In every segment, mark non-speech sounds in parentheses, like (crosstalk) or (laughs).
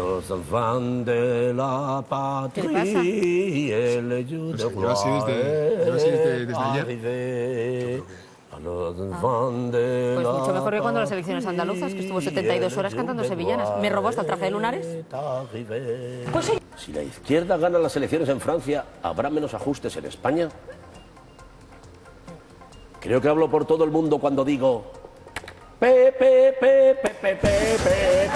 los enfants de la ¿Qué pasa? el de Pues lleva así desde- lleva así desde- desde ayer. arrivé. A los enfants de Pues mucho mejor que cuando las elecciones andaluzas, que estuvo 72 horas cantando sevillanas. Me robó hasta el traje de lunares. Pues sí. Si la izquierda gana las elecciones en Francia, ¿habrá menos ajustes en España? Creo que hablo por todo el mundo cuando digo... Pe, pe, pe, pe, pe, pe, pe.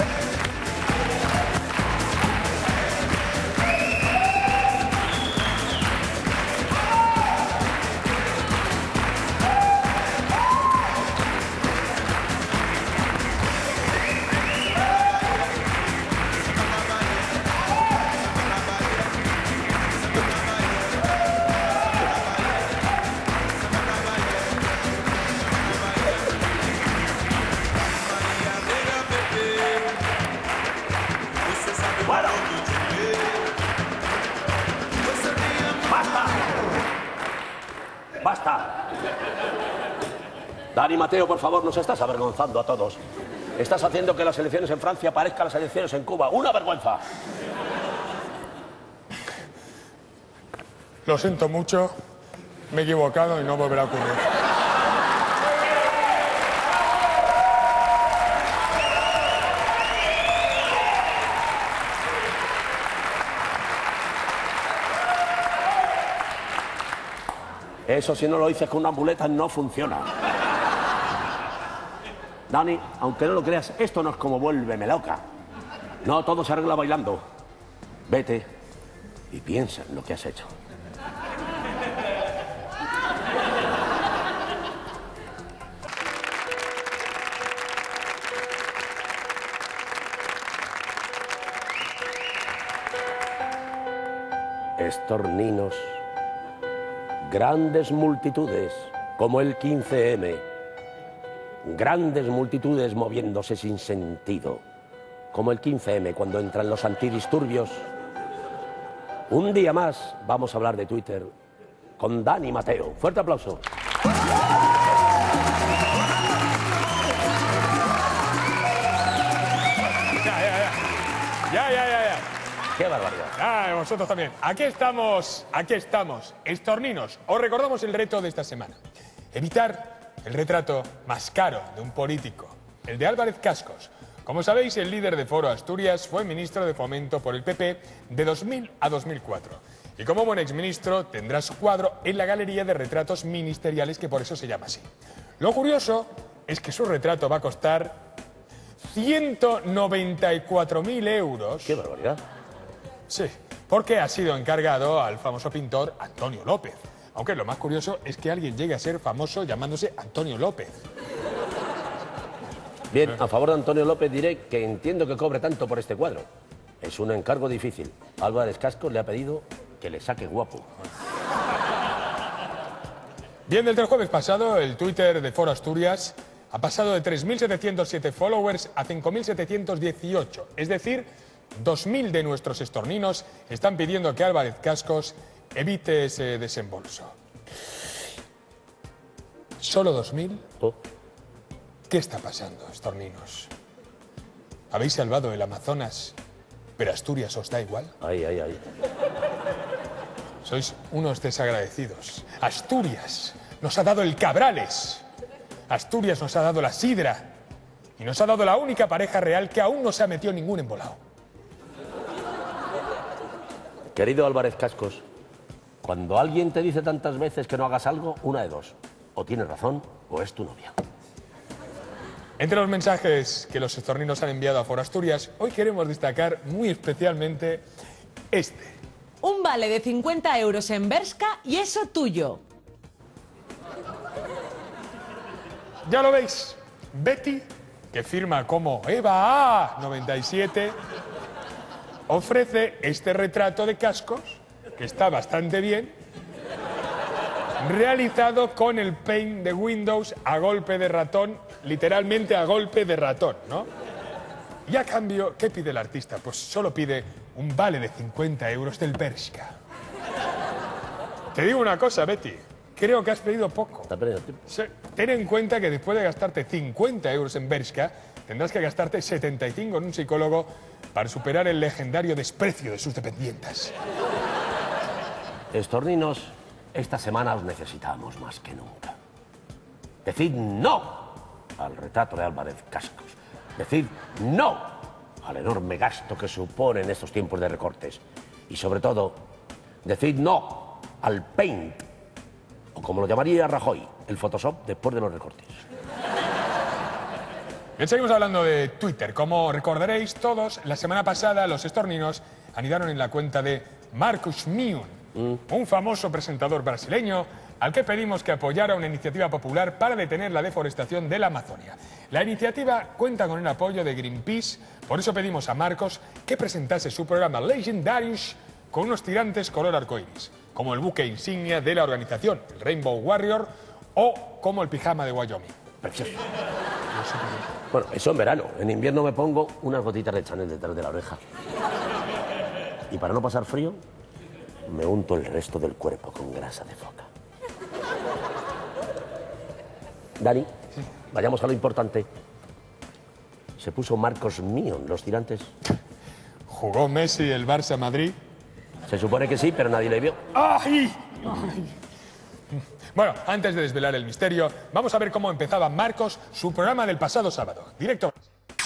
Dani Mateo, por favor, nos estás avergonzando a todos. Estás haciendo que las elecciones en Francia parezcan las elecciones en Cuba. ¡Una vergüenza! Lo siento mucho, me he equivocado y no volverá a ocurrir. Eso si no lo dices con una muleta no funciona. Dani, aunque no lo creas, esto no es como vuélveme loca. No, todo se arregla bailando. Vete y piensa en lo que has hecho. Estorninos grandes multitudes como el 15M, grandes multitudes moviéndose sin sentido, como el 15M cuando entran los antidisturbios. Un día más vamos a hablar de Twitter con Dani Mateo. Fuerte aplauso. Ah, vosotros también. Aquí estamos, aquí estamos. Estorninos, os recordamos el reto de esta semana. Evitar el retrato más caro de un político, el de Álvarez Cascos. Como sabéis, el líder de Foro Asturias fue ministro de Fomento por el PP de 2000 a 2004. Y como buen exministro tendrá su cuadro en la galería de retratos ministeriales, que por eso se llama así. Lo curioso es que su retrato va a costar 194.000 euros. Qué barbaridad. Sí, porque ha sido encargado al famoso pintor Antonio López. Aunque lo más curioso es que alguien llegue a ser famoso llamándose Antonio López. Bien, a favor de Antonio López diré que entiendo que cobre tanto por este cuadro. Es un encargo difícil. Álvarez Cascos le ha pedido que le saque guapo. Bien, desde el jueves pasado, el Twitter de Foro Asturias ha pasado de 3.707 followers a 5.718. Es decir, 2.000 de nuestros estorninos están pidiendo que Álvarez Cascos evite ese desembolso. ¿Solo 2.000? Oh, ¿Qué está pasando, estorninos? ¿Habéis salvado el Amazonas, pero Asturias os da igual? ay, ay, ay. Sois unos desagradecidos. Asturias nos ha dado el Cabrales. Asturias nos ha dado la Sidra. Y nos ha dado la única pareja real que aún no se ha metido ningún embolado. Querido Álvarez Cascos, cuando alguien te dice tantas veces que no hagas algo, una de dos. O tienes razón o es tu novia. Entre los mensajes que los estorninos han enviado a Foro Asturias, hoy queremos destacar muy especialmente este. Un vale de 50 euros en Berska y eso tuyo. Ya lo veis, Betty, que firma como Eva A97, ofrece este retrato de cascos, que está bastante bien, realizado con el paint de Windows a golpe de ratón, literalmente a golpe de ratón, ¿no? Y a cambio, ¿qué pide el artista? Pues solo pide un vale de 50 euros del Bershka. Te digo una cosa, Betty, creo que has pedido poco. Está perdiendo tiempo. Sí, Ten en cuenta que después de gastarte 50 euros en Bershka, tendrás que gastarte 75 en un psicólogo para superar el legendario desprecio de sus dependientes. Estorninos, esta semana os necesitamos más que nunca. Decid no al retrato de Álvarez Cascos. Decid no al enorme gasto que supone estos tiempos de recortes. Y sobre todo, decid no al paint, o como lo llamaría Rajoy, el Photoshop después de los recortes. Bien, seguimos hablando de Twitter. Como recordaréis todos, la semana pasada los estorninos anidaron en la cuenta de Marcus Mion, un famoso presentador brasileño al que pedimos que apoyara una iniciativa popular para detener la deforestación de la Amazonia. La iniciativa cuenta con el apoyo de Greenpeace, por eso pedimos a Marcos que presentase su programa Legendarius con unos tirantes color arcoíris, como el buque insignia de la organización, el Rainbow Warrior, o como el pijama de Wyoming. Precioso. Bueno, eso en verano. En invierno me pongo unas gotitas de Chanel detrás de la oreja. Y para no pasar frío, me unto el resto del cuerpo con grasa de foca. Dani, vayamos a lo importante. Se puso Marcos Mion, los tirantes. ¿Jugó Messi el Barça Madrid? Se supone que sí, pero nadie le vio. ¡Ay! ¡Ay! Bueno, antes de desvelar el misterio, vamos a ver cómo empezaba Marcos su programa del pasado sábado. Directo.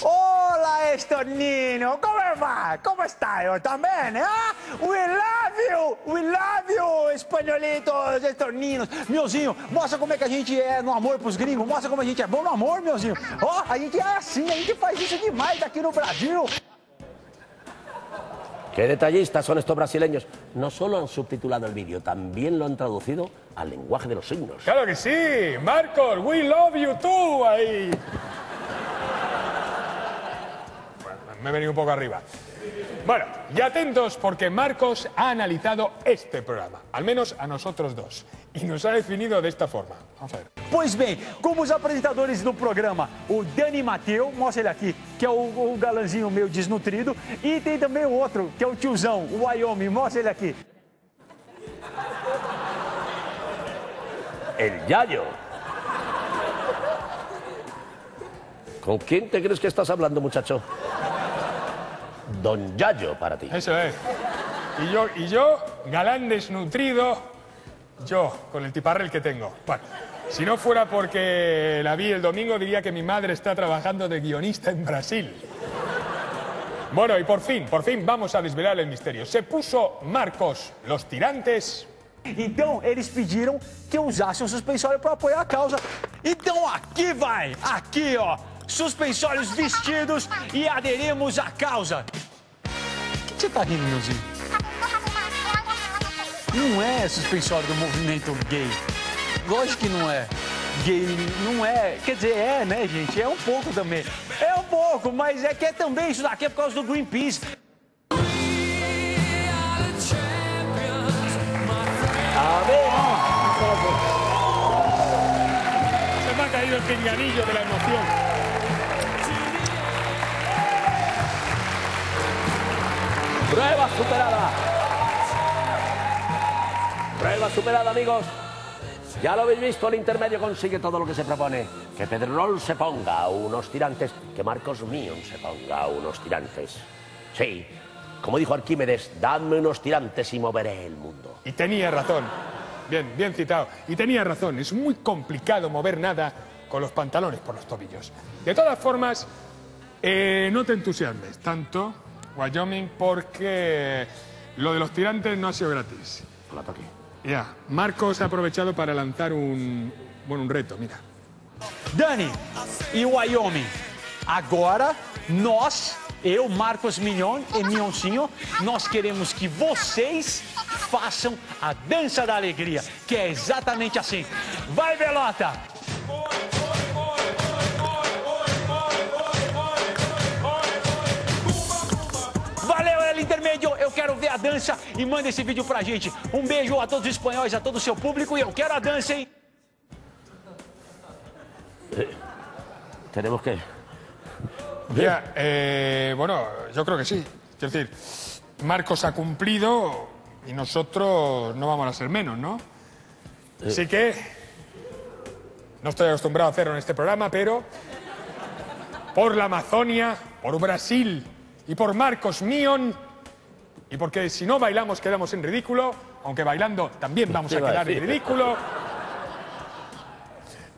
Olá, Estornino! Como va? Como está? Eu também, né? Ah, we love you! We love you, espanholitos, estorninos! Meuzinho, mostra como é que a gente é no amor pros gringos. Mostra como a gente é bom no amor, meuzinho. Ó, a gente é assim, a gente faz isso demais aqui no Brasil. Qué detallistas son estos brasileños. No solo han subtitulado el vídeo, también lo han traducido al lenguaje de los signos. Claro que sí, Marcos, we love you too, ahí. Me he venido un poco arriba. Bueno, y atentos porque Marcos ha analizado este programa, al menos a nosotros dos, y nos ha definido de esta forma. Vamos a ver. Pois bem, como os apresentadores do programa, o Dani Mateu, mostra ele aqui, que é o, o galanzinho meio desnutrido, e tem também o outro, que é o tiozão, o Wyoming, mostra ele aqui. El Yayo. ¿Con quién te crees que estás hablando, muchacho? Don Yayo para ti. Eso es. Y yo, y yo, galán desnutrido, yo, con el tiparrel que tengo. Bueno, si no fuera porque la vi el domingo, diría que mi madre está trabajando de guionista en Brasil. Bueno, y por fin, por fin vamos a desvelar el misterio. Se puso Marcos los tirantes. Então, eles pediram que eu usasse um para apoiar a causa. Então, aqui vai, aqui ó, suspensórios vestidos e aderimos à causa. O que você tá rindo, meuzinho? Não é suspensório do gay. Lógico que não é. Gay não é. Quer dizer, é, né, gente? É um pouco também. É um pouco, mas é que é também isso daqui é por causa do Greenpeace. Se me ha caído el pinganillo de la emoción. Prueba superada. Prueba superada, amigos. Ya lo habéis visto, el intermedio consigue todo lo que se propone. Que Pedrerol se ponga a unos tirantes, que Marcos Mion se ponga a unos tirantes. Sí, como dijo Arquímedes, dadme unos tirantes y moveré el mundo. Y tenía razón. Bien, bien citado. Y tenía razón. Es muy complicado mover nada con los pantalones por los tobillos. De todas formas, eh, no te entusiasmes tanto, Wyoming, porque lo de los tirantes no ha sido gratis. Con ataque. Ya, Marcos ha aprovechado para lanzar un, bueno, un reto, mira. Dani e Wyoming. Agora, nós, eu, Marcos Mignon e Mioncinho, nós queremos que vocês façam a dança da alegria, que é exatamente assim. Vai, Belota! Intermédio. Eu quero ver a dança e manda esse vídeo pra gente. Um beijo a todos os espanhóis, a todo o seu público e eu quero a dança, hein? Tenemos que... Ya, eh, bueno, yo creo que sí. Es decir, Marcos ha cumplido y nosotros no vamos a ser menos, ¿no? Así que no estoy acostumbrado a hacerlo en este programa, pero por la Amazonia, por Brasil y por Marcos Mion. Y porque si no bailamos quedamos en ridículo, aunque bailando también vamos a quedar en ridículo. (laughs)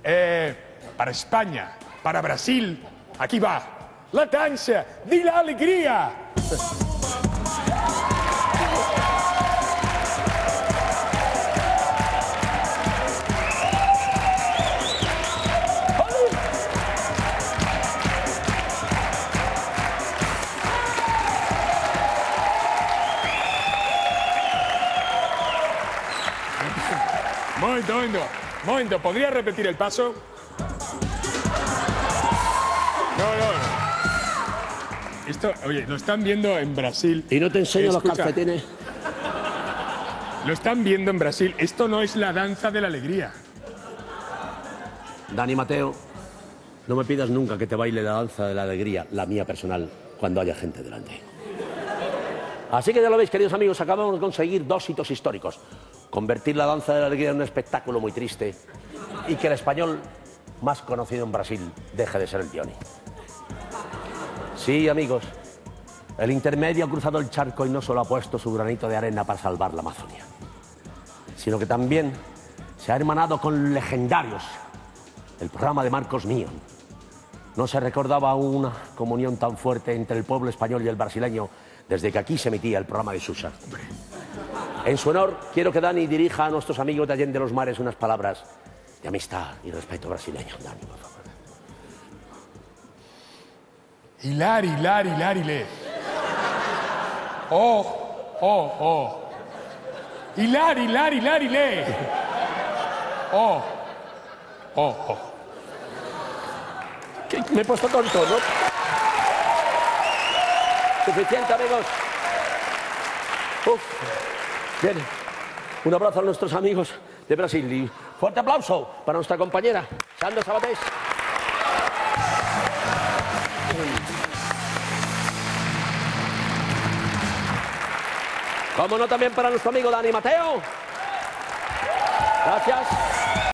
Eh, para España, para Brasil, aquí va la danza de la alegría. (laughs) Momento, momento, momento, ¿podría repetir el paso? No, no, no. Esto, oye, lo están viendo en Brasil. Y no te enseño los Escucha, calcetines. Lo están viendo en Brasil. Esto no es la danza de la alegría. Dani Mateo, no me pidas nunca que te baile la danza de la alegría, la mía personal, cuando haya gente delante. Así que ya lo veis, queridos amigos, acabamos de conseguir dos hitos históricos. Convertir la danza de la alegría en un espectáculo muy triste y que el español más conocido en Brasil deje de ser el Dioni. Sí, amigos, el intermedio ha cruzado el charco y no solo ha puesto su granito de arena para salvar la Amazonia, sino que también se ha hermanado con legendarios el programa de Marcos Mion. No se recordaba una comunión tan fuerte entre el pueblo español y el brasileño desde que aquí se emitía el programa de Susa. En su honor, quiero que Dani dirija a nuestros amigos de Allende los Mares unas palabras de amistad y respeto brasileño. Dani, por favor. Hilar, hilar, hilar, hilé. Oh, oh, oh. Hilar, hilar, hilar, hilé. Oh, oh, oh. ¿Qué? Me he puesto tonto, ¿no? Suficiente, amigos. Uf. Bien. Un abrazo a nuestros amigos de Brasil y fuerte aplauso para nuestra compañera, Sandra Sabatés. Como no también para nuestro amigo Dani Mateo. Gracias.